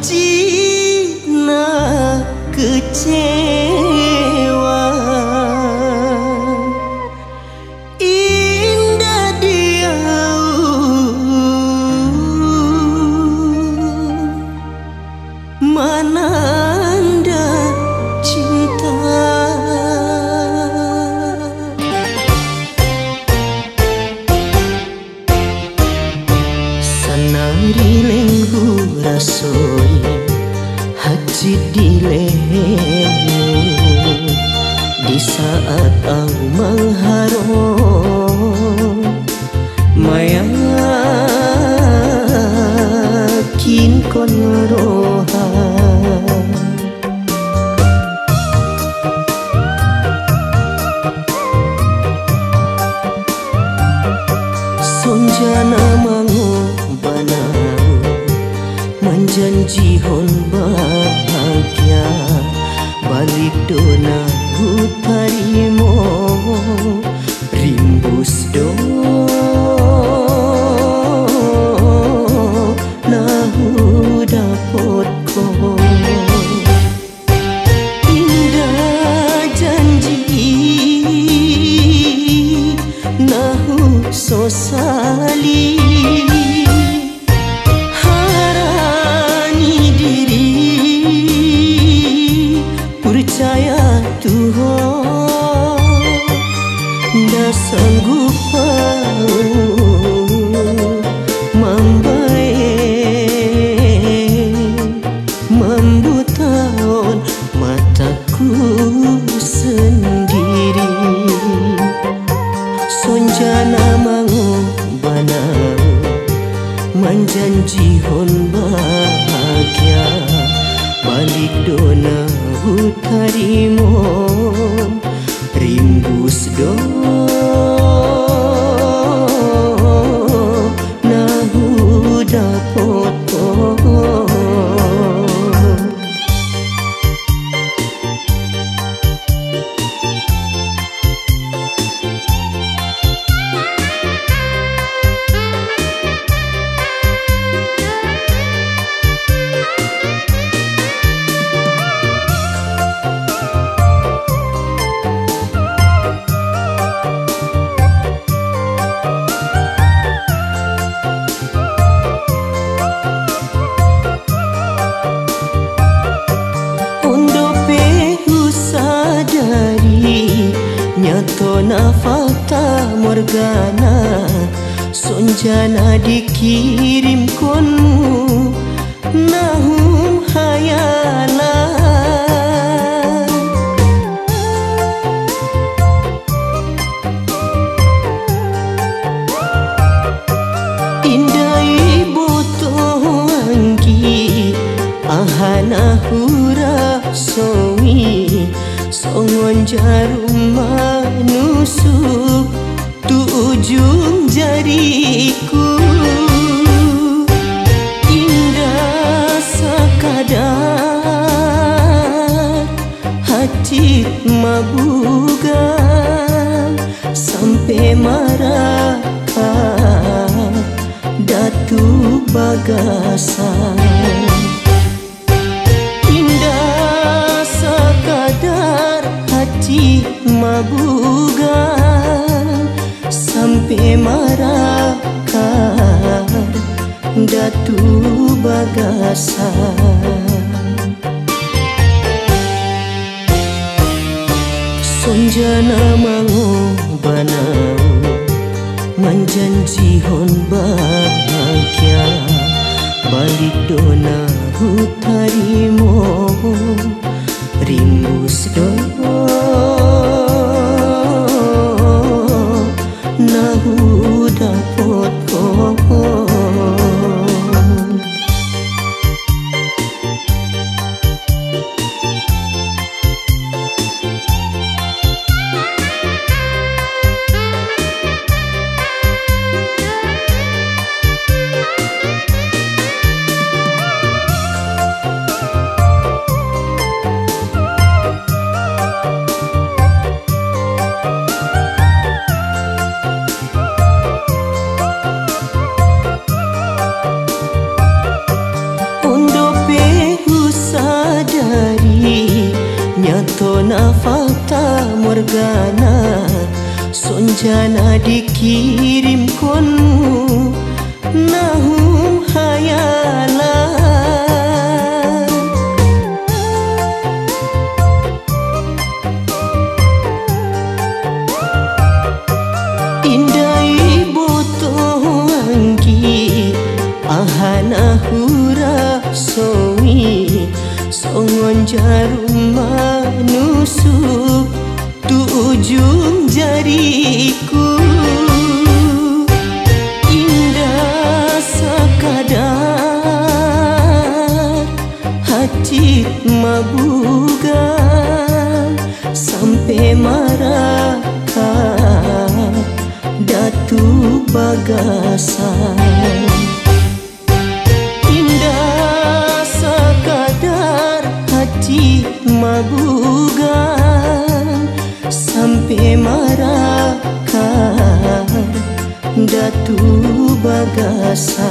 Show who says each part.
Speaker 1: Cina kecewa. Indah dia. Mananda cinta? Sanari lenggu rasul sulit dilemu Di saat ang mengharo Mayakin kon roha Sonjana mangobana Manjanji honbana বালিটোনা ভূতারি মোর Tahun mataku sendiri. Sonjana mangobana Manjanji hon bahagia. Balik dona utarimon Rimbus dona nahuda pot organa Sonjana dikirim konmu Nahum hayalah Ahana hura songi Songon jarum manusia dariku Indah sekadar hati mabuga Sampai marah datu bagasa. kagasan Sunjana mengubah Menjanji hon bahagia. Balik dona hutari mohon Morgana Sonjana dikirim konmu Nahum hayalan. Ahana hura songi Songon jarum manusuk Ujung jariku. Indah sekadar Hati mabuga Sampai maraka Datu bagasan Marakar Datu bagasan